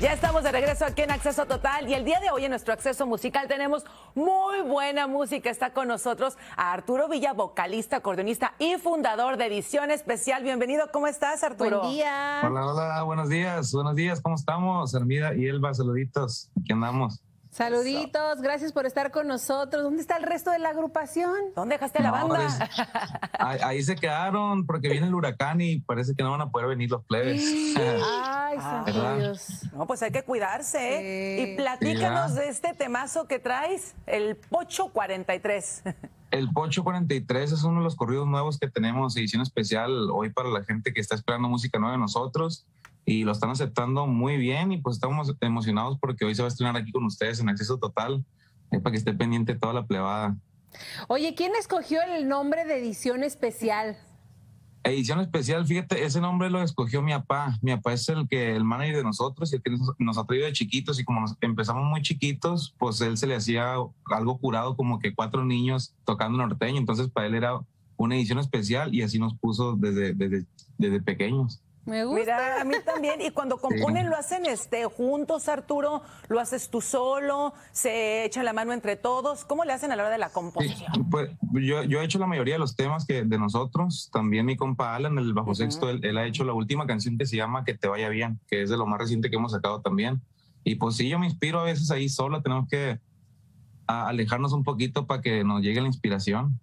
Ya estamos de regreso aquí en Acceso Total y el día de hoy en nuestro acceso musical tenemos muy buena música. Está con nosotros a Arturo Villa, vocalista, acordeonista y fundador de Edición Especial. Bienvenido, ¿cómo estás, Arturo? Buen día. Hola, hola, buenos días, buenos días, ¿cómo estamos? Armida y Elba, saluditos, aquí andamos. Saluditos, gracias por estar con nosotros. ¿Dónde está el resto de la agrupación? ¿Dónde dejaste la No, banda? es- ahí, ahí se quedaron porque viene el huracán y parece que no van a poder venir los plebes. Ay, santo ¿verdad? Dios. No, pues hay que cuidarse, ¿eh? Sí. Y platícanos de este temazo que traes, el Pocho 43. El Pocho 43 es uno de los corridos nuevos que tenemos, edición especial hoy para la gente que está esperando música nueva de nosotros y lo están aceptando muy bien y pues estamos emocionados porque hoy se va a estrenar aquí con ustedes en Acceso Total, eh, para que esté pendiente toda la plebada. Oye, ¿quién escogió el nombre de edición especial? Edición especial, fíjate, ese nombre lo escogió mi papá. Mi papá es el que el manager de nosotros y el que nos, nos ha traído de chiquitos y como empezamos muy chiquitos, pues él se le hacía algo curado como que cuatro niños tocando norteño, entonces para él era una edición especial y así nos puso desde, desde, desde pequeños. Me gusta. Mira, a mí también. Y cuando componen, lo hacen este, juntos, Arturo, lo haces tú solo, se echan la mano entre todos. ¿Cómo le hacen a la hora de la Sí, composición? pues yo, yo he hecho la mayoría de los temas que de nosotros. También mi compa Alan, el bajo sexto, él, él ha hecho la última canción que se llama Que te vaya bien, que es de lo más reciente que hemos sacado también. Y pues sí, yo me inspiro a veces ahí solo, tenemos que a- alejarnos un poquito para que nos llegue la inspiración.